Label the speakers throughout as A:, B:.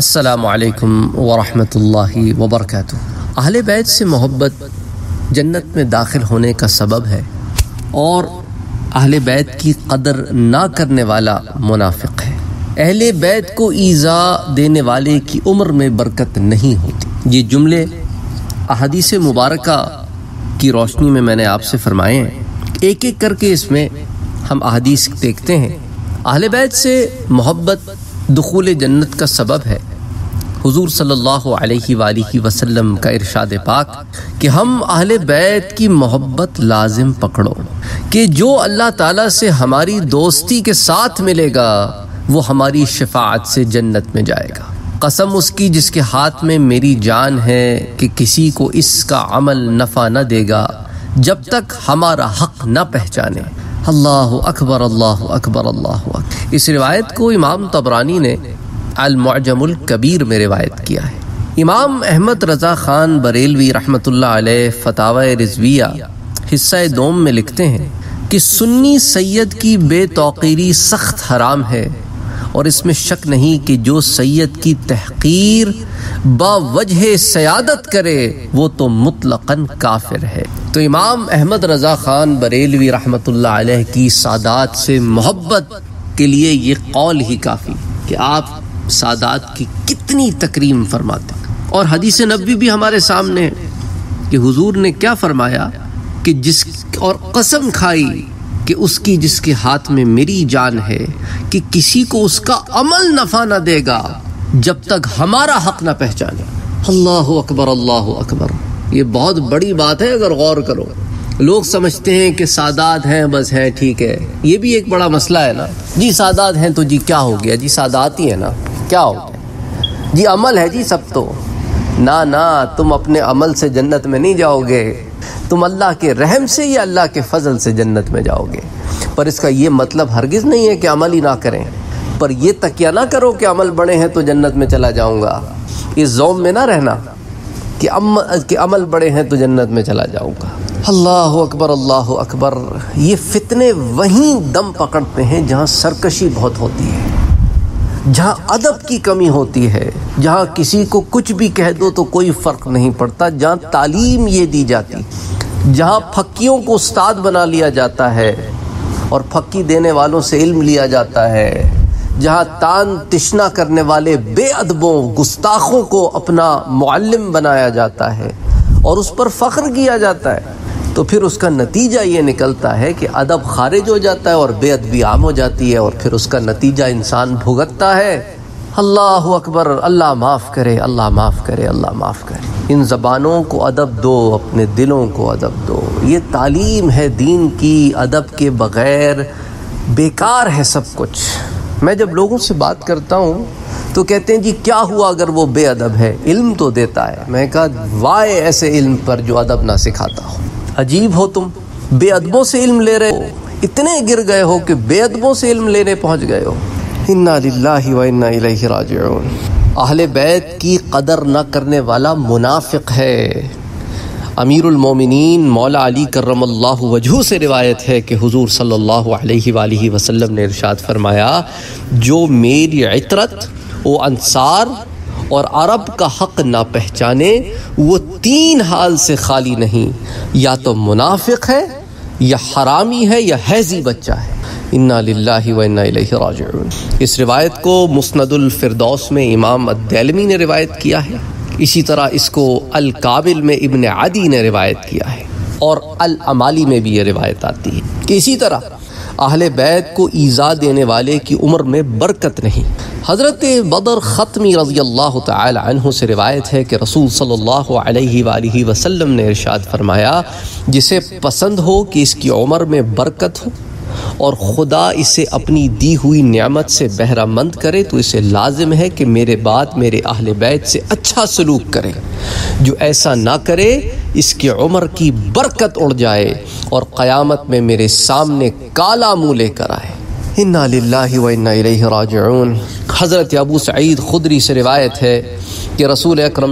A: असलकम वरहमतुल्लाहि वबरकatuh अहल बैत से मोहब्बत जन्नत में दाखिल होने का सबब है और अहल बैत की कदर ना करने वाला मुनाफिक है। अहल बैत को ईज़ा देने वाले की उम्र में बरकत नहीं होती। ये जुमले अहदीस मुबारक की रोशनी में मैंने आपसे फरमाए हैं एक एक करके इसमें हम अहदीस देखते हैं। अहल बैत से मोहब्बत दुखूल जन्नत का सबब है। हुजूर सल्लल्लाहु अलैहि वसल्लम का इरशाद पाक कि हम अहले बैत की मोहब्बत लाजिम पकड़ो, कि जो अल्लाह ताला से हमारी दोस्ती के साथ मिलेगा, वो हमारी शफात से जन्नत में जाएगा। कसम उसकी जिसके हाथ में मेरी जान है कि किसी को इसका अमल नफ़ा न देगा, जब तक हमारा हक न पहचाने। अल्लाह अकबर अल्लाह अकबर, अल्लाह इस रिवायत को इमाम तबरानी ने अलमजमुल कबीर में रिवायत किया है। इमाम अहमद रज़ा ख़ान बरेलवी अलैह फतावा रिजविया हिस्सा दोम में लिखते हैं कि सुन्नी सैयद की बेतौकीरी सख्त हराम है और इसमें शक नहीं कि जो सैयद की तहकीर बावजह सयादत करे, वो तो मुतलकन काफिर है। तो इमाम अहमद रज़ा ख़ान बरेलवी अलैह की सादात से मोहब्बत के लिए ये कौल ही काफ़ी कि आप सादात की कितनी तकरीम फरमाते और हदीस नबी भी हमारे सामने कि हुजूर ने क्या फरमाया कि जिस और कसम खाई कि उसकी जिसके हाथ में मेरी जान है कि किसी को उसका अमल नफा न देगा जब तक हमारा हक न पहचाने। अल्लाह अकबर अल्लाह अकबर। ये बहुत बड़ी बात है अगर गौर करो। लोग समझते हैं कि सादात हैं, बस हैं, ठीक है। ये भी एक बड़ा मसला है ना। जी, सादात हैं तो जी क्या हो गया? जी, सादात ही है ना। क्या हो जी, अमल है जी सब तो। ना ना, तुम अपने अमल से जन्नत में नहीं जाओगे। तुम अल्लाह के रहम से या अल्लाह के फजल से जन्नत में जाओगे। पर इसका ये मतलब हरगिज़ नहीं है कि अमल ही ना करें। पर यह तकिया ना करो कि अमल बड़े हैं तो जन्नत में चला जाऊँगा। इस जोम में ना रहना कि अमल कि अमल बड़े हैं तो जन्नत में चला जाऊँगा। अल्लाह अकबर अल्लाह अकबर। ये फितने वहीं दम पकड़ते हैं जहाँ सरकशी बहुत होती है। जहाँ अदब की कमी होती है, जहाँ किसी को कुछ भी कह दो तो कोई फ़र्क नहीं पड़ता, जहाँ तालीम ये दी जाती, जहाँ फक्कियों को उस्ताद बना लिया जाता है और फक्की देने वालों से इल्म लिया जाता है, जहाँ तान तिश्ना करने वाले बेअदबों, गुस्ताखों को अपना मुअल्लिम बनाया जाता है और उस पर फ़ख्र किया जाता है। तो फिर उसका नतीजा ये निकलता है कि अदब खारिज हो जाता है और बेअदबी आम हो जाती है और फिर उसका नतीजा इंसान भुगतता है। अल्लाह अकबर, अल्लाह माफ़ करे, अल्लाह माफ़ करे, अल्लाह माफ़ करे। इन ज़बानों को अदब दो, अपने दिलों को अदब दो। ये तालीम है दीन की, अदब के बग़ैर बेकार है सब कुछ। मैं जब लोगों से बात करता हूँ तो कहते हैं, जी, क्या हुआ अगर वो बेअदब है? इल्म तो देता है। मैं कहा वाए ऐसे इल्म पर जो अदब ना सिखाता हो। अजीब हो तुम। बेअदबों से इल्म ले रहे हो। इतने गिर गए हो कि बेअदबों से इल्म लेने पहुँच गए हो। इन्ना लिल्लाहि व इन्ना इलैहि राजिऊन। अहले बैत की कदर न करने वाला मुनाफिक है। अमीरुल मोमिनीन मौला अली करमल्लाहु वजहू से रिवायत है कि हुजूर सल्लल्लाहु अलैहि वालिहि वसल्लम ने इरशाद फरमाया जो मेरी इतरत वो अंसार और अरब का हक ना पहचाने, वो तीन हाल से खाली नहीं। या तो मुनाफिक है, या हरामी है, या हैजी बच्चा है। इन्ना इस रिवायत को मुस्नदुल फिरदौस में इमाम अद्दैलमी ने रिवायत किया है। इसी तरह इसको अल काबिल में इब्न आदि ने रिवायत किया है। और अल अमाली में भी ये रिवायत आती है। कि इसी तरह अहले बैत को ईज़ा देने वाले की उम्र में बरकत नहीं। हज़रत बदर ख़त्मी रज़ी अल्लाह तहों से रिवायत है कि रसूल सल्ला वसल्लम ने इरशाद फरमाया, जिसे पसंद हो कि इसकी उम्र में बरकत हो और खुदा इसे अपनी दी हुई नियामत से बहरा मंद करे तो इसे लाजिम है कि मेरे बाद मेरे अहल बैत से अच्छा सलूक करे। जो ऐसा ना करे, इसकी उम्र की बरकत उड़ जाए और क़यामत में मेरे सामने काला मुँह लेकर आए। इन्ना व इन्ना राजिऊन। हज़रत अबू सईद खुदरी से रिवायत है कि रसूल अक्रम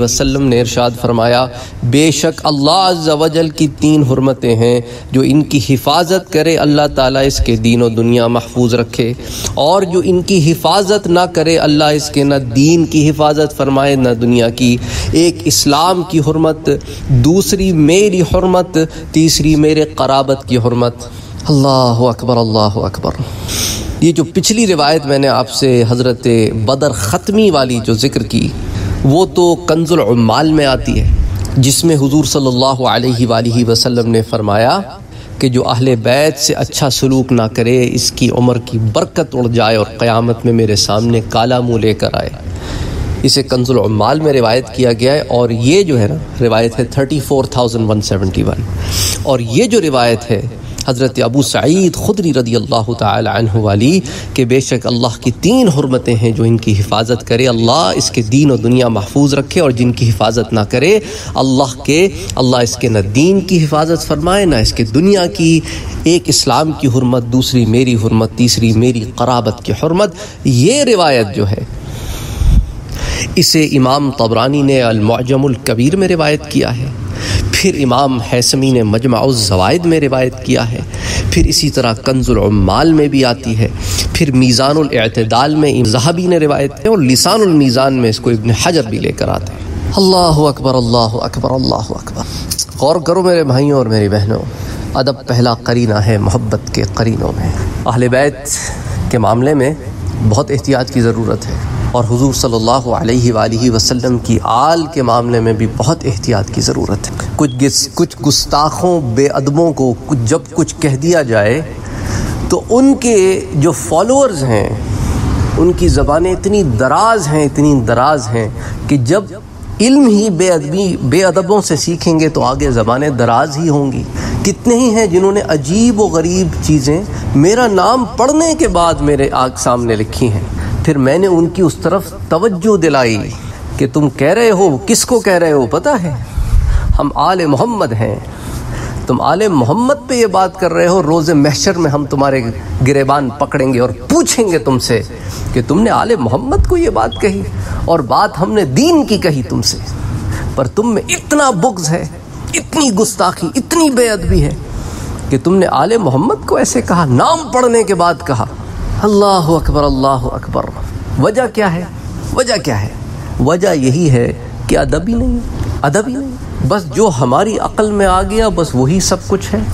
A: वसल्लम ने इरशाद फरमाया, बेशक अल्लाह अज़्ज़ा वजल की तीन हरमतें हैं जो इनकी हिफाजत करे, अल्लाह ताला इसके दीन और दुनिया महफूज रखे। और जो इनकी हिफाजत ना करे, अल्लाह इसके न दीन की हिफाजत फरमाए, न दुनिया की। एक इस्लाम की हरमत, दूसरी मेरी हरमत, तीसरी मेरे कराबत की हरमत। अल्लाह अकबर अल्लाह अकबर। ये जो पिछली रिवायत मैंने आपसे हज़रत बदर ख़त्मी वाली जो ज़िक्र की, वो तो कंजुल में आती है, जिसमें हुजूर सल्लल्लाहु अलैहि वसल्लम ने फरमाया कि जो अहले बैत से अच्छा सलूक ना करे, इसकी उम्र की बरकत उड़ जाए और क़यामत में मेरे सामने काला मुँह लेकर आए। इसे कंजुल में रिवायत किया गया है और ये जो है ना, रिवायत है thirty four thousand one seventy one और ये जो रिवायत है हज़रत अबू सईद खुदरी रदी अल्लाह तु वाली, के बेशक अल्लाह की तीन हरमतें हैं जो इनकी हिफाजत करे। अल्लाह इसके दीन और दुनिया महफूज रखे और जिनकी हिफाजत ना करे, अल्लाह के, अल्लाह इसके न दीन की हिफाजत फरमाए, ना इसके दुनिया की। एक इस्लाम की हरमत, दूसरी मेरी हरमत, तीसरी मेरी कराबत की हरमत। ये रिवायत जो है, इसे इमाम तबरानी ने अलमजमुल कबीर में रिवायत किया है। फिर इमाम हैसमी ने मजमाज़वायद में रिवायत किया है। फिर इसी तरह कंजुलमाल में भी आती है। फिर मीज़ानतदाल में जहाबी ने रिवायत की और लिसानमीज़ान में इसको इबन हजर भी लेकर आते हैं। अल्लाह अकबर अल्लाह अकबर अल्लाह अकबर। गौर करो मेरे भाइयों और मेरी बहनों, अदब पहला करीना है, मोहब्बत के करीनों में। अहल बैत के मामले में बहुत एहतियात की ज़रूरत है। और हुजूर सल्लल्लाहु अलैहि वसल्लम की आल के मामले में भी बहुत एहतियात की ज़रूरत है। कुछ कुछ गुस्ताखों, बेअदबों को कुछ, जब कुछ कह दिया जाए तो उनके जो फॉलोअर्स हैं, उनकी ज़बानें इतनी दराज हैं, इतनी दराज हैं कि जब इल्म ही बेअदबी, बेअदबों से सीखेंगे तो आगे ज़बानें दराज ही होंगी। कितने ही हैं जिन्होंने अजीब व गरीब चीज़ें मेरा नाम पढ़ने के बाद मेरे आग सामने लिखी हैं। फिर मैंने उनकी उस तरफ़ तवज्जो दिलाई कि तुम कह रहे हो, किसको कह रहे हो पता है? हम आल मोहम्मद हैं। तुम आल मोहम्मद पे ये बात कर रहे हो, रोज़ महशर में हम तुम्हारे गिरेबान पकड़ेंगे और पूछेंगे तुमसे कि तुमने आल मोहम्मद को ये बात कही और बात हमने दीन की कही तुमसे। पर तुम में इतना बुग्ज है, इतनी गुस्ताखी, इतनी बेअदबी है कि तुमने आले मोहम्मद को ऐसे कहा, नाम पढ़ने के बाद कहा। अल्लाह अकबर अल्लाह अकबर। वजह क्या है? वजह क्या है? वजह यही है कि अदब ही नहीं, अदब ही नहीं। बस जो हमारी अक्ल में आ गया, बस वही सब कुछ है।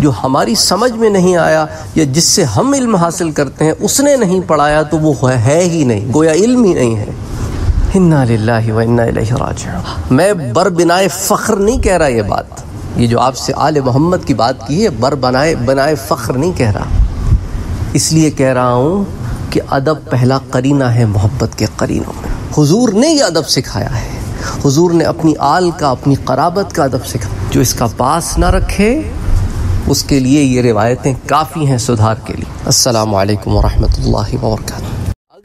A: जो हमारी समझ में नहीं आया या जिससे हम इल्म हासिल करते हैं, उसने नहीं पढ़ाया तो वो है, ही नहीं। गोया इल्म ही नहीं है। इन्ना मैं बर बिनाए फ़ख्र नहीं कह रहा ये बात। ये जो आपसे आले मोहम्मद की बात की है, बर बनाए बनाए फ़ख्र नहीं कह रहा। इसलिए कह रहा हूँ कि अदब पहला करीना है मोहब्बत के करीनों में। हुजूर ने यह अदब सिखाया है। हुजूर ने अपनी आल का, अपनी कराबत का अदब सिखाया। जो इसका पास ना रखे, उसके लिए ये रिवायतें काफ़ी हैं सुधार के लिए। असलकम वरहमल वर्का